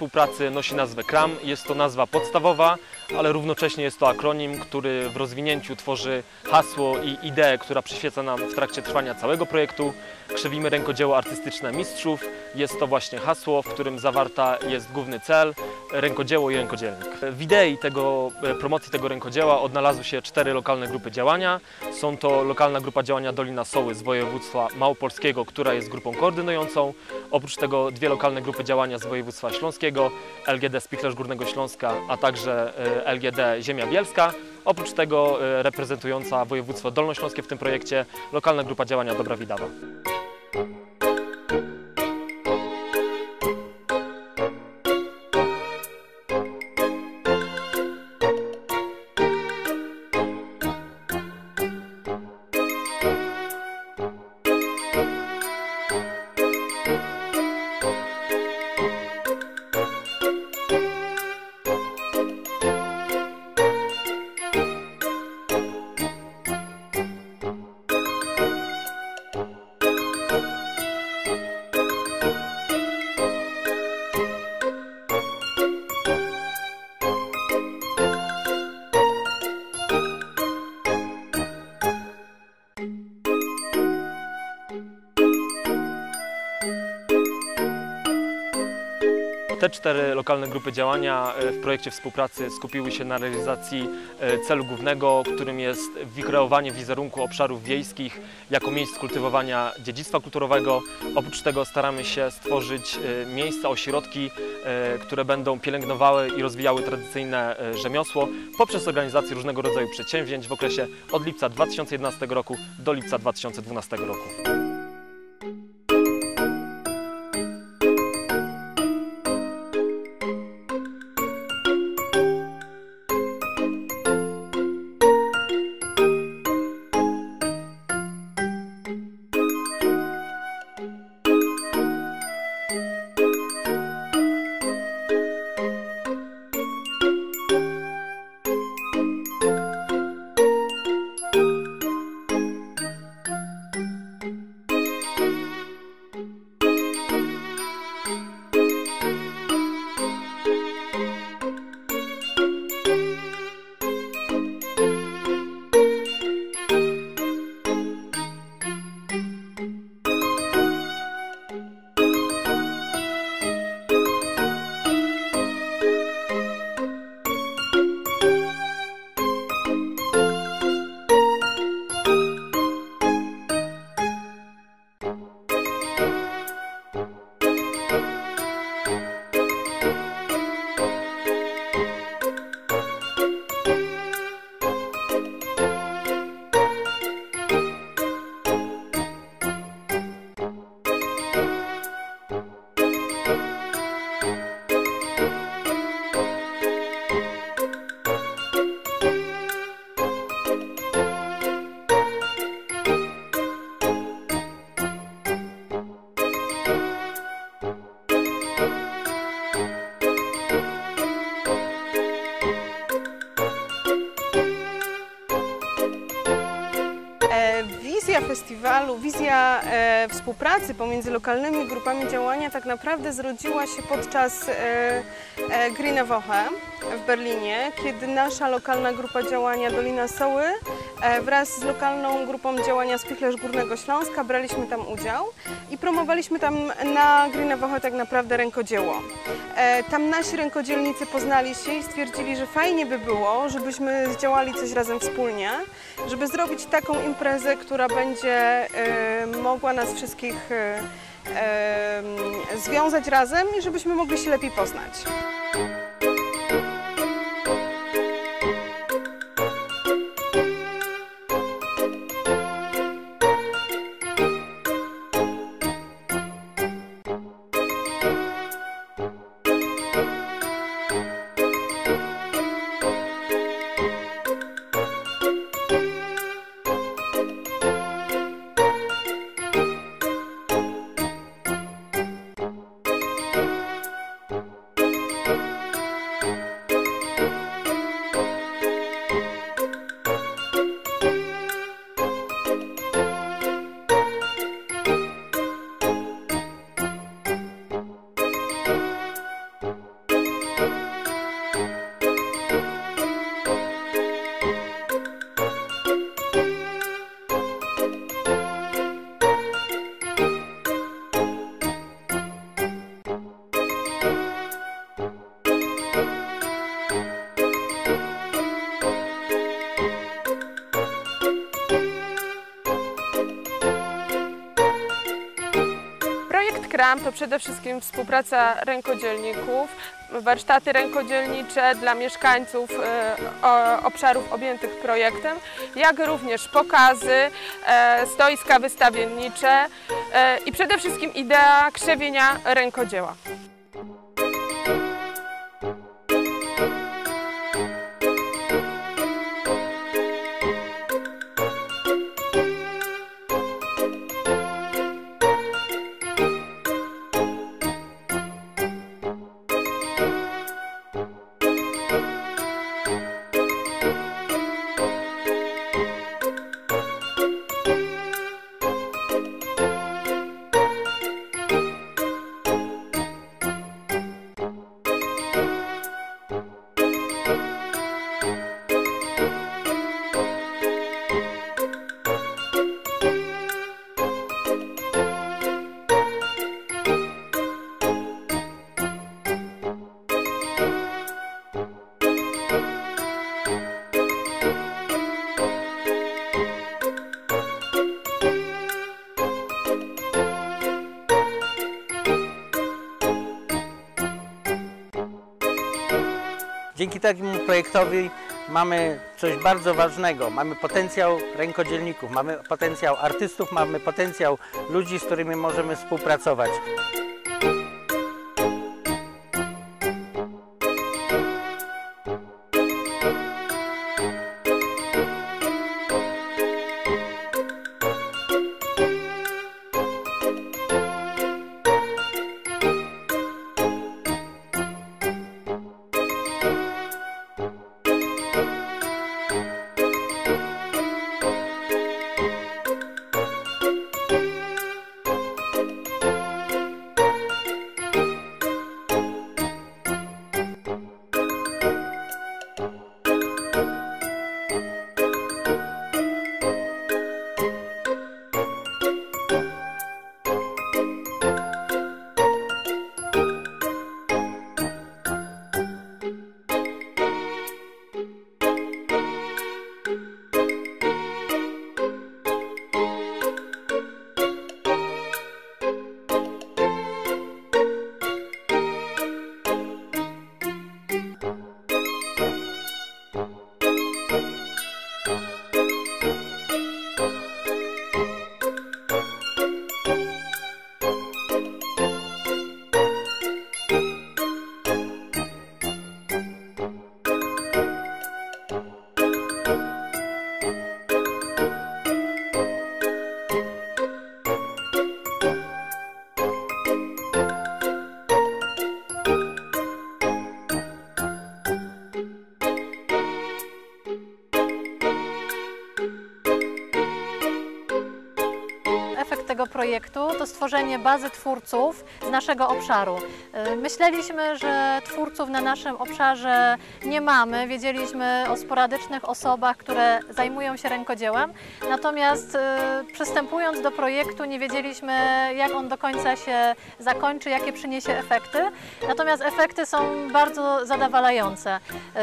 Współpracy nosi nazwę KRAM. Jest to nazwa podstawowa, ale równocześnie jest to akronim, który w rozwinięciu tworzy hasło i ideę, która przyświeca nam w trakcie trwania całego projektu. Krzewimy rękodzieło artystyczne mistrzów. Jest to właśnie hasło, w którym zawarta jest główny cel rękodzieło i rękodzielnik. W idei tego, e, promocji tego rękodzieła odnalazły się cztery lokalne grupy działania. Są to lokalna grupa działania Dolina Soły z województwa małopolskiego, która jest grupą koordynującą. Oprócz tego dwie lokalne grupy działania z województwa śląskiego, LGD Spichlerz Górnego Śląska, a także e, LGD Ziemia Bielska. Oprócz tego e, reprezentująca województwo dolnośląskie w tym projekcie lokalna grupa działania Dobra Widawa. Te cztery lokalne grupy działania e, w projekcie współpracy skupiły się na realizacji e, celu głównego, którym jest wykreowanie wizerunku obszarów wiejskich jako miejsc kultywowania dziedzictwa kulturowego. Oprócz tego staramy się stworzyć e, miejsca, ośrodki, które będą pielęgnowały i rozwijały tradycyjne rzemiosło poprzez organizację różnego rodzaju przedsięwzięć w okresie od lipca 2011 roku do lipca 2012 roku. Wizja e, współpracy pomiędzy lokalnymi grupami działania tak naprawdę zrodziła się podczas e, e, Grüne Woche w Berlinie, kiedy nasza lokalna grupa działania Dolina Soły e, wraz z lokalną grupą działania Spichlerz Górnego Śląska braliśmy tam udział i promowaliśmy tam na Grüne Woche tak naprawdę rękodzieło. E, tam nasi rękodzielnicy poznali się i stwierdzili, że fajnie by było, żebyśmy zdziałali coś razem wspólnie, żeby zrobić taką imprezę, która będzie e, mogła nas wszystkich związać razem i żebyśmy mogli się lepiej poznać. KRAM to przede wszystkim współpraca rękodzielników, warsztaty rękodzielnicze dla mieszkańców e, obszarów objętych projektem, jak również pokazy, e, stoiska wystawiennicze e, i przede wszystkim idea krzewienia rękodzieła. Dzięki takiemu projektowi mamy coś bardzo ważnego. Mamy potencjał rękodzielników, mamy potencjał artystów, mamy potencjał ludzi, z którymi możemy współpracować. To stworzenie bazy twórców z naszego obszaru. Y, Myśleliśmy, że twórców na naszym obszarze nie mamy. Wiedzieliśmy o sporadycznych osobach, które zajmują się rękodziełem. Natomiast y, przystępując do projektu nie wiedzieliśmy, jak on do końca się zakończy, jakie przyniesie efekty. Natomiast efekty są bardzo zadowalające.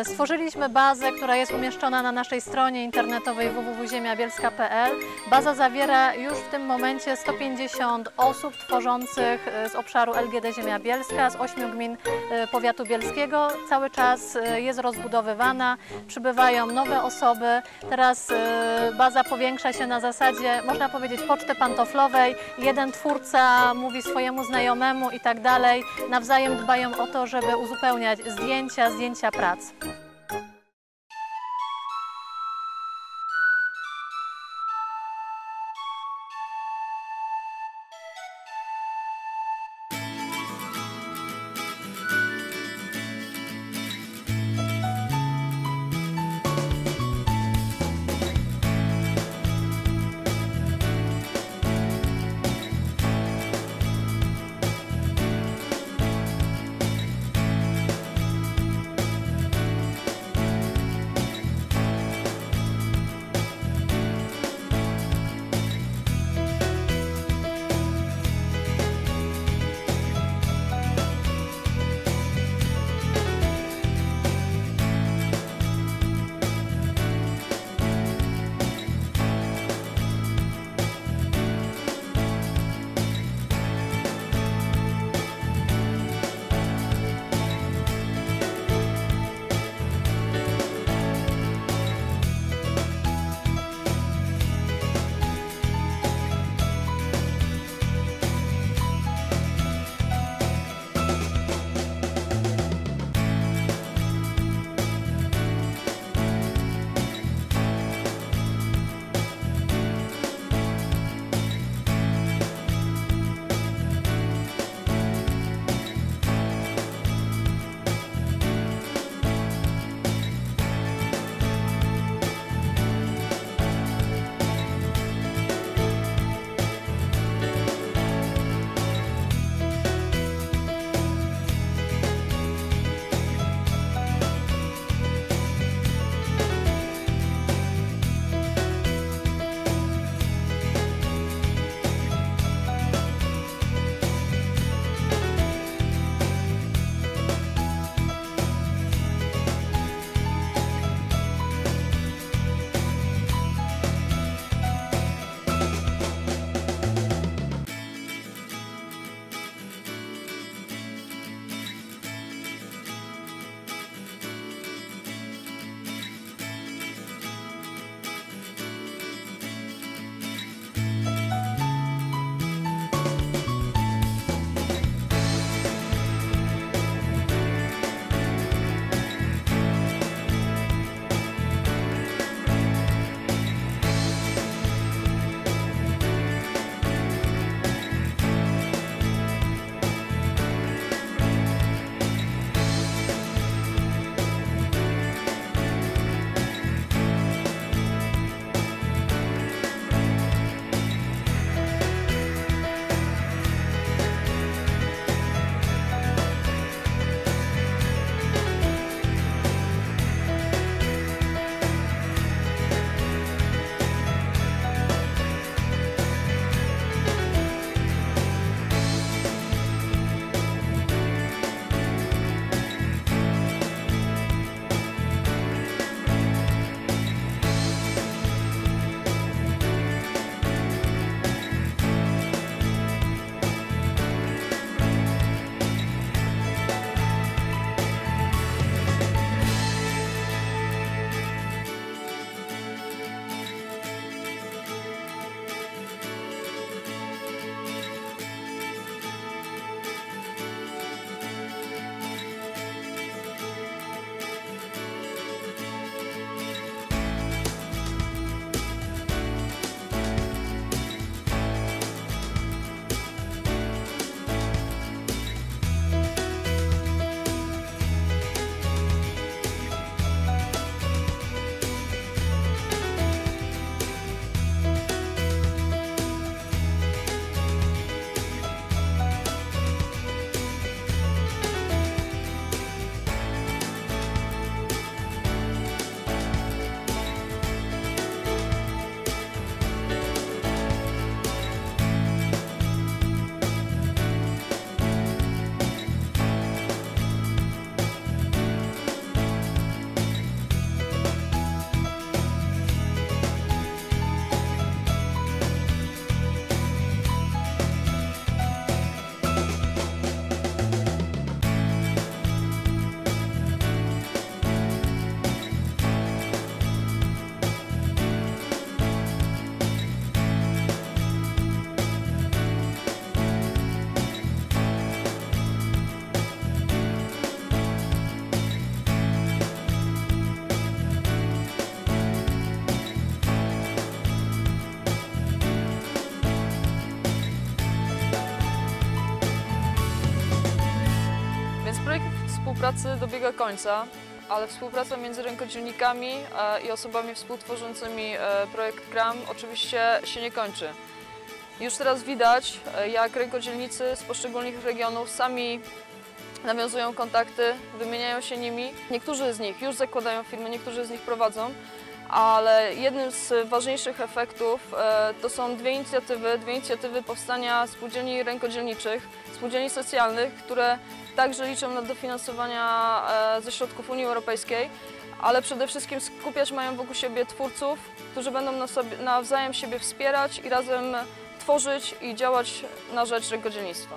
Y, Stworzyliśmy bazę, która jest umieszczona na naszej stronie internetowej www.ziemiabielska.pl. Baza zawiera już w tym momencie 150 osób tworzących e, z obszaru LGD Ziemia Bielska, z ośmiu gmin e, powiatu bielskiego. Cały czas e, jest rozbudowywana, przybywają nowe osoby. Teraz baza powiększa się na zasadzie, można powiedzieć, poczty pantoflowej. Jeden twórca mówi swojemu znajomemu i tak dalej. Nawzajem dbają o to, żeby uzupełniać zdjęcia, zdjęcia prac. Współpracy dobiega końca, ale współpraca między rękodzielnikami e, i osobami współtworzącymi e, projekt GRAM oczywiście się nie kończy. Już teraz widać, e, jak rękodzielnicy z poszczególnych regionów sami nawiązują kontakty, wymieniają się nimi. Niektórzy z nich już zakładają firmy, niektórzy z nich prowadzą, ale jednym z ważniejszych efektów to są dwie inicjatywy, dwie inicjatywy powstania spółdzielni rękodzielniczych, spółdzielni socjalnych, które także liczą na dofinansowania e, ze środków Unii Europejskiej, ale przede wszystkim skupiać mają wokół siebie twórców, którzy będą nawzajem siebie wspierać i razem tworzyć i działać na rzecz rękodzielnictwa.